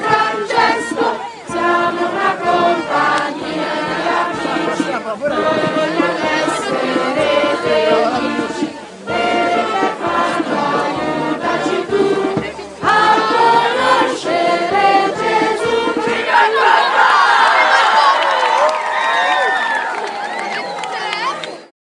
Francesco, siamo una compagnia di amici.